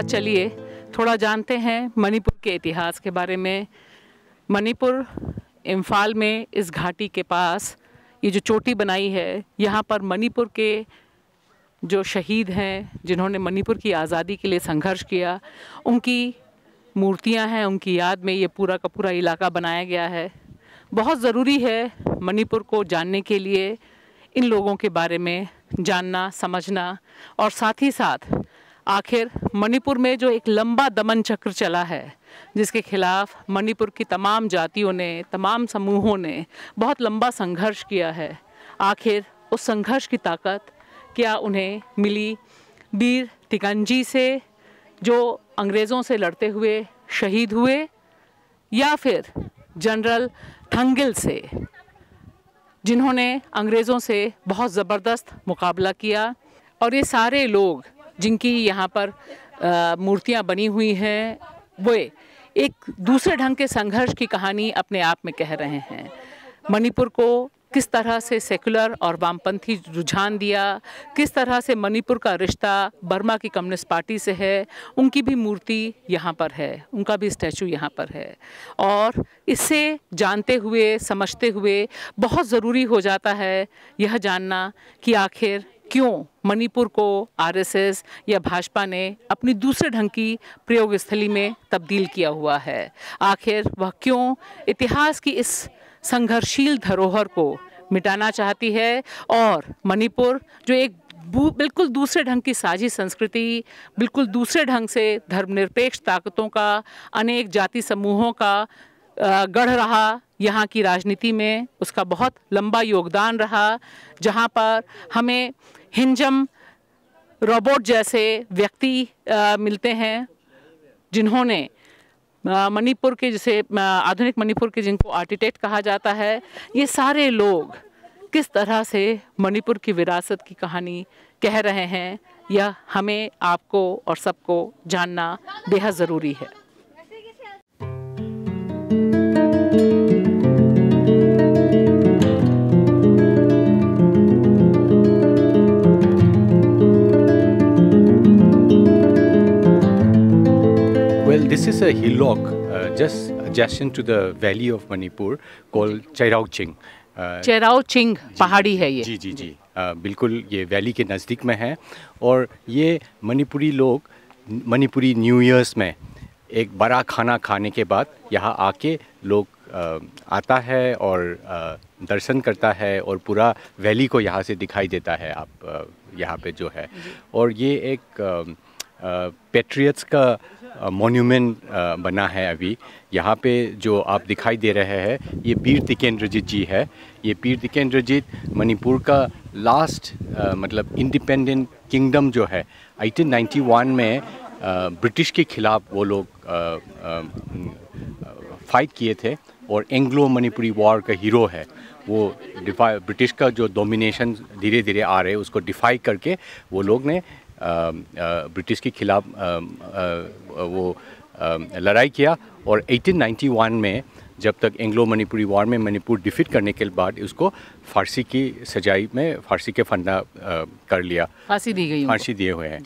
साथ चलिए। थोड़ा जानते हैं मणिपुर के इतिहास के बारे में। मणिपुर इम्फाल में इस घाटी के पास ये जो चोटी बनाई है, यहाँ पर मणिपुर के जो शहीद हैं, जिन्होंने मणिपुर की आज़ादी के लिए संघर्ष किया, उनकी मूर्तियाँ हैं, उनकी याद में ये पूरा का पूरा इलाका बनाया गया है। बहुत ज़रूरी है मणिपुर को जानने के लिए, इन लोगों के बारे में जानना, समझना और साथ ही साथ आखिर मणिपुर में जो एक लंबा दमन चक्र चला है, जिसके खिलाफ मणिपुर की तमाम जातियों ने, तमाम समूहों ने बहुत लंबा संघर्ष किया है। आखिर उस संघर्ष की ताकत क्या उन्हें मिली? वीर तिकंजी से, जो अंग्रेज़ों से लड़ते हुए शहीद हुए, या फिर जनरल ठंगिल से, जिन्होंने अंग्रेज़ों से बहुत ज़बरदस्त मुकाबला किया? और ये सारे लोग जिनकी यहाँ पर मूर्तियाँ बनी हुई हैं, वे एक दूसरे ढंग के संघर्ष की कहानी अपने आप में कह रहे हैं। मणिपुर को किस तरह से सेकुलर और वामपंथी रुझान दिया, किस तरह से मणिपुर का रिश्ता बर्मा की कम्युनिस्ट पार्टी से है, उनकी भी मूर्ति यहाँ पर है, उनका भी स्टैचू यहाँ पर है। और इससे जानते हुए, समझते हुए बहुत ज़रूरी हो जाता है यह जानना कि आखिर क्यों मणिपुर को आरएसएस या भाजपा ने अपनी दूसरे ढंग की प्रयोग स्थली में तब्दील किया हुआ है? आखिर वह क्यों इतिहास की इस संघर्षशील धरोहर को मिटाना चाहती है? और मणिपुर, जो एक बिल्कुल दूसरे ढंग की साझी संस्कृति, बिल्कुल दूसरे ढंग से धर्मनिरपेक्ष ताकतों का, अनेक जाति समूहों का गढ़ रहा, यहाँ की राजनीति में उसका बहुत लंबा योगदान रहा, जहाँ पर हमें हिंजम रोबोट जैसे व्यक्ति मिलते हैं, जिन्होंने मणिपुर के जिसे आधुनिक मणिपुर के जिनको आर्टिटेक्ट कहा जाता है, ये सारे लोग किस तरह से मणिपुर की विरासत की कहानी कह रहे हैं, यह हमें आपको और सबको जानना बेहद ज़रूरी है। This is a hillock uh, just adjacent to the valley of Manipur called Chairao Uh, चिंग पहाड़ी है ये। जी जी जी। Uh, बिल्कुल ये वैली के नज़दीक में है और ये मणिपुरी लोग मणिपुरी न्यू ईयर्स में एक बड़ा खाना खाने के बाद यहाँ आके लोग uh, आता है और uh, दर्शन करता है और पूरा वैली को यहाँ से दिखाई देता है आप यहाँ पे जो है। और ये एक पेट्रियट्स का मोन्यूमेंट बना है अभी। यहाँ पे जो आप दिखाई दे रहे हैं ये पीर तिकेंद्रजीत जी है। ये पीर तिकेंद्रजीत मणिपुर का लास्ट आ, मतलब इंडिपेंडेंट किंगडम जो है 1891 में ब्रिटिश के ख़िलाफ़ वो लोग फाइट किए थे और एंग्लो मणिपुरी वॉर का हीरो है। वो डिफाई ब्रिटिश का जो डोमिनेशन धीरे धीरे आ रहे उसको डिफाई करके वो लोग ने ब्रिटिश के खिलाफ वो लड़ाई किया और 1891 में जब तक एंग्लो मणिपुरी वॉर में मणिपुर डिफीट करने के बाद उसको फारसी की सजाई में फारसी के फंडा कर लिया। फांसी दी गई फांसी दिए हुए हैं।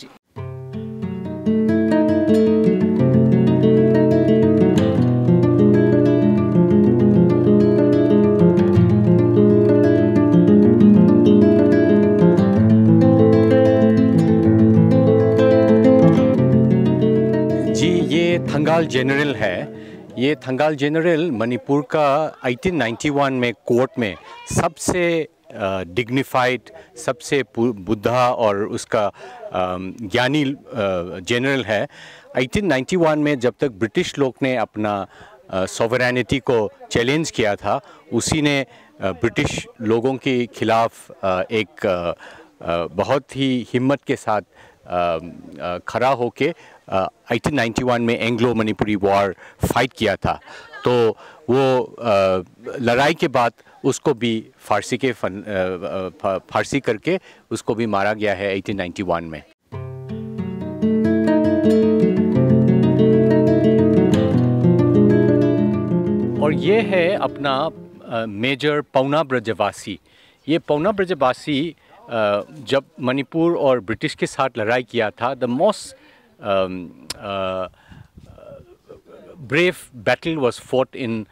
थंगाल जनरल है, ये थंगाल जनरल मणिपुर का 1891 में कोर्ट में सबसे डिग्निफाइड सबसे बुद्धा और उसका ज्ञानी जनरल है। 1891 में जब तक ब्रिटिश लोग ने अपना सॉवरेनिटी को चैलेंज किया था, उसी ने ब्रिटिश लोगों के खिलाफ एक बहुत ही हिम्मत के साथ खड़ा होके 1891 में एंग्लो मणिपुरी वॉर फाइट किया था। तो वो लड़ाई के बाद उसको भी फारसी के फन फारसी करके उसको भी मारा गया है 1891 में। और ये है अपना मेजर पौना ब्रजवासी। ये पौना ब्रजवासी जब मणिपुर और ब्रिटिश के साथ लड़ाई किया था the most um, uh, brave battle was fought in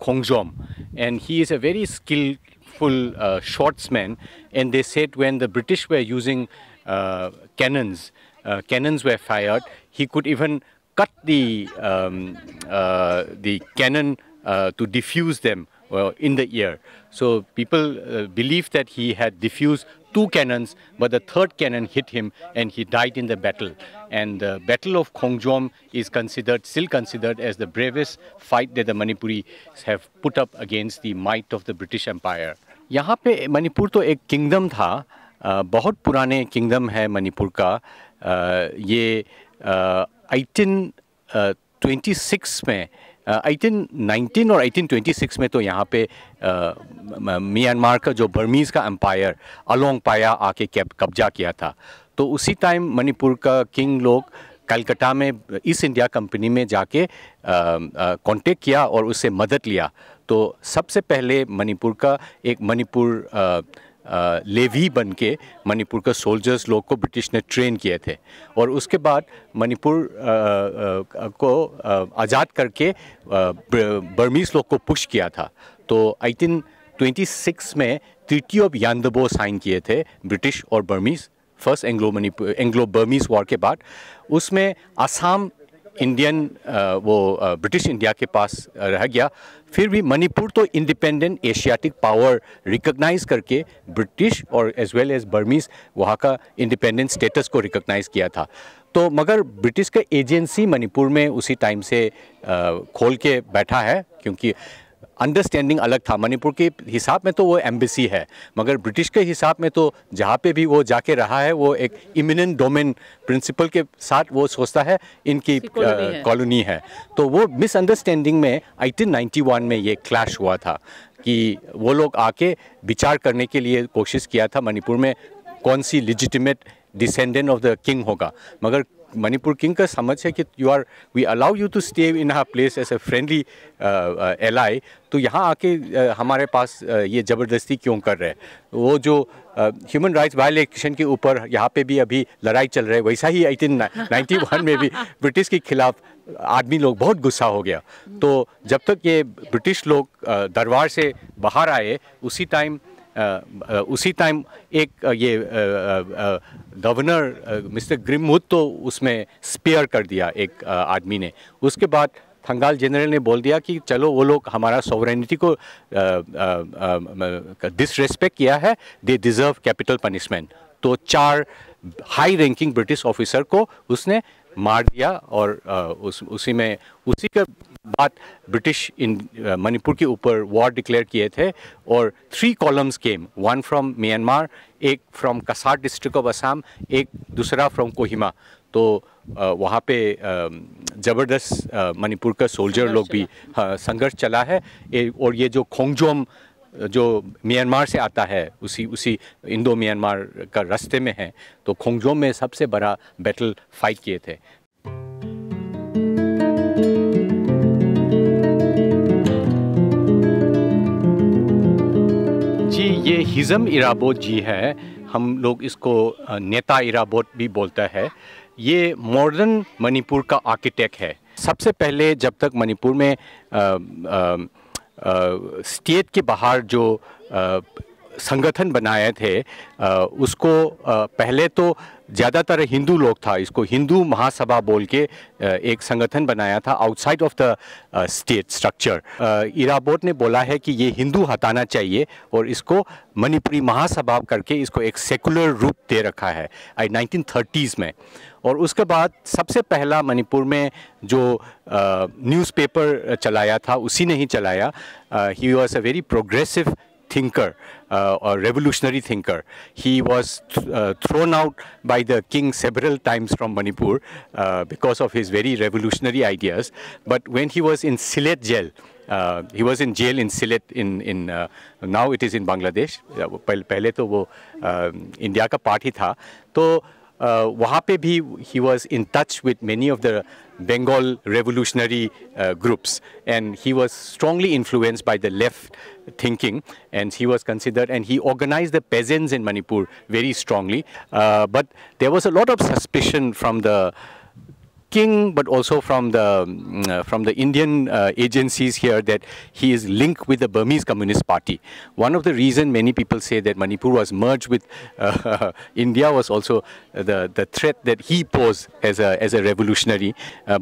Khongjom, and he is a very skillful uh, swordsman. And they said when the British were using uh, cannons, uh, cannons were fired, he could even cut the um, uh, the cannon uh, to diffuse them uh, in the ear. So people believe that he had diffused two cannons, but the third cannon hit him and he died in the battle. And the Battle of Khongjom is considered, still considered as the bravest fight that the Manipuris have put up against the might of the British Empire. यहाँ पे मणिपुर तो एक kingdom था अ, बहुत पुराने kingdom है मणिपुर का अ, ये एटीन ट्वेंटी सिक्स में एटीन नाइनटीन और एटीन ट्वेंटी सिक्स में तो यहाँ पे अ, म्यांमार का जो बर्मीज़ का एम्पायर अलोंग पाया आके कैब कब्जा किया था। तो उसी टाइम मणिपुर का किंग लोग कलकत्ता में ईस्ट इंडिया कंपनी में जाके कांटेक्ट किया और उससे मदद लिया। तो सबसे पहले मणिपुर का एक मणिपुर लेवी बन के मणिपुर का सोल्जर्स लोग को ब्रिटिश ने ट्रेन किए थे। और उसके बाद मणिपुर को आज़ाद करके बर्मीज़ लोग को पुश किया था। तो 1826 में ट्रीटी ऑफ़ यानदबो साइन किए थे ब्रिटिश और Burmese first Anglo Manipur Anglo Burmese war के बाद। उसमें असम इंडियन वो ब्रिटिश इंडिया के पास रह गया। फिर भी मणिपुर तो इंडिपेंडेंट एशियाटिक पावर रिकॉग्नाइज करके ब्रिटिश और एज वेल एज बर्मीज वहाँ का इंडिपेंडेंट स्टेटस को रिकॉग्नाइज किया था। तो मगर ब्रिटिश का एजेंसी मणिपुर में उसी टाइम से खोल के बैठा है, क्योंकि अंडरस्टैंडिंग अलग था। मणिपुर के हिसाब में तो वो एम्बेसी है मगर ब्रिटिश के हिसाब में तो जहाँ पे भी वो जाके रहा है वो एक इमिनेंट डोमेन प्रिंसिपल के साथ वो सोचता है इनकी कॉलोनी है। है। तो वो मिसअंडरस्टैंडिंग में 1891 में ये क्लैश हुआ था कि वो लोग आके विचार करने के लिए कोशिश किया था मणिपुर में कौन सी legitimate descendant of the king होगा। मगर मणिपुर किंग का समझ है कि you are we allow you to stay in a place as a friendly ally तो यहाँ आके uh, हमारे पास uh, ये ज़बरदस्ती क्यों कर रहे हैं? वो जो ह्यूमन राइट्स वायलेशन के ऊपर यहाँ पे भी अभी लड़ाई चल रही है वैसा ही एटीन नाइन्टी वन में भी ब्रिटिश के खिलाफ आदमी लोग बहुत गुस्सा हो गया। तो जब तक ये ब्रिटिश लोग दरबार से बाहर आए उसी टाइम उसी टाइम एक ये गवर्नर मिस्टर ग्रिमहुड तो उसमें स्पेयर कर दिया एक आदमी ने। उसके बाद थंगाल जनरल ने बोल दिया कि चलो वो लोग हमारा सॉवरेनिटी को डिसरेस्पेक्ट किया है दे डिज़र्व कैपिटल पनिशमेंट तो चार हाई रैंकिंग ब्रिटिश ऑफिसर को उसने मार दिया और उस, उसी में, उसी के बाद ब्रिटिश इन मणिपुर के ऊपर वॉर डिक्लेयर किए थे और three columns came one from Myanmar एक from Cachar district of Assam एक दूसरा फ्रॉम कोहिमा तो वहाँ पे ज़बरदस्त मणिपुर का सोल्जर लोग भी हाँ, संघर्ष चला है। और ये जो खोंगजोम जो म्यांमार से आता है उसी उसी इंडो म्यांमार का रास्ते में है तो खोंगजोम में सबसे बड़ा बैटल फाइट किए थे। ये हिज़म इराबोट जी है। हम लोग इसको नेता इराबोट भी बोलता है। ये मॉडर्न मणिपुर का आर्किटेक्ट है। सबसे पहले जब तक मणिपुर में आ, आ, आ, स्टेट के बाहर जो संगठन बनाए थे उसको पहले तो ज़्यादातर हिंदू लोग था, इसको हिंदू महासभा बोल के एक संगठन बनाया था outside of the state structure Irabot ने बोला है कि ये हिंदू हटाना चाहिए और इसको मणिपुरी महासभा करके इसको एक सेकुलर रूप दे रखा है, आई नाइनटीन में। और उसके बाद सबसे पहला मणिपुर में जो न्यूज़पेपर चलाया था, उसी ने ही चलाया। He was a very progressive thinker uh, or revolutionary thinker. He was th- uh, thrown out by the king several times from Manipur uh, because of his very revolutionary ideas. But when he was in Sylhet jail, uh, he was in jail in Sylhet in in uh, now it is in Bangladesh. Uh, वो पहले पहले तो वो India का part ही था तो uh, वहाँ पे भी he was in touch with many of the Bengal revolutionary uh, groups and he was strongly influenced by the left thinking and he was considered and he organized the peasants in Manipur very strongly uh, but there was a lot of suspicion from the king, but also from the mm, uh, from the Indian uh, agencies here that he is linked with the Burmese Communist Party. One of the reason many people say that Manipur was merged with uh, India was also the the threat that he posed as a as a revolutionary.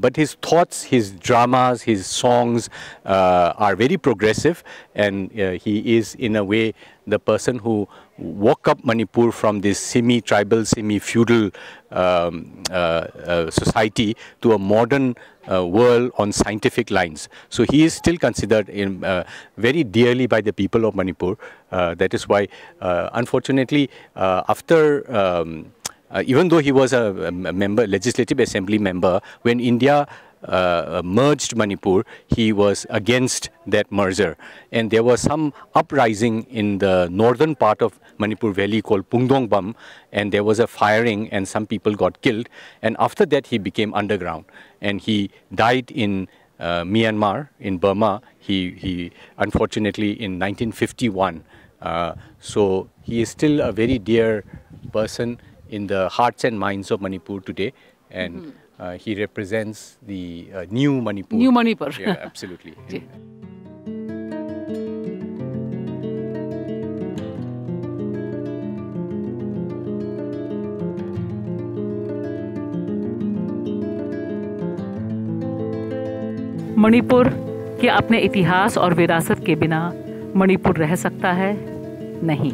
But his thoughts, his dramas, his songs are very progressive, and he is in a way the person who woke up Manipur from this semi-tribal, semi-feudal um, uh, uh, society to a modern uh, world on scientific lines. So he is still considered in, uh, very dearly by the people of Manipur. Uh, that is why, uh, unfortunately, after um, even though he was a, a member, legislative assembly member, when India uh, merged Manipur, he was against that merger. And there was some uprising in the northern part of Manipur Valley called Pungdongbam, and there was a firing, and some people got killed. And after that, he became underground, and he died in uh, Myanmar, in Burma. He, he unfortunately in 1951. Uh, so he is still a very dear person in the hearts and minds of Manipur today. And mm -hmm. Uh, he represents the uh, new Manipur. New Manipur. yeah, absolutely. Manipur के अपने इतिहास और विरासत के बिना मणिपुर रह सकता है नहीं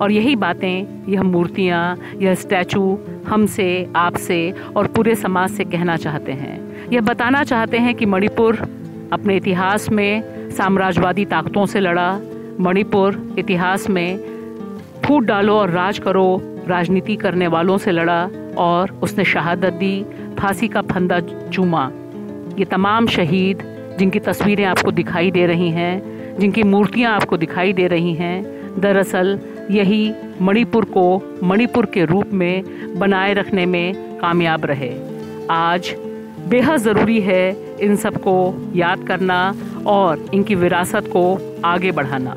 और यही बातें, यह मूर्तियाँ, यह स्टैचू हमसे, आपसे और पूरे समाज से कहना चाहते हैं। यह बताना चाहते हैं कि मणिपुर अपने इतिहास में साम्राज्यवादी ताकतों से लड़ा। मणिपुर इतिहास में फूट डालो और राज करो, राजनीति करने वालों से लड़ा और उसने शहादत दी, फांसी का फंदा चूमा। ये तमाम शहीद, जिनकी तस्वीरें आपको दिखाई दे रही हैं, जिनकी मूर्तियाँ आपको दिखाई दे रही हैं दरअसल यही मणिपुर को मणिपुर के रूप में बनाए रखने में कामयाब रहे। आज बेहद ज़रूरी है इन सबको याद करना और इनकी विरासत को आगे बढ़ाना।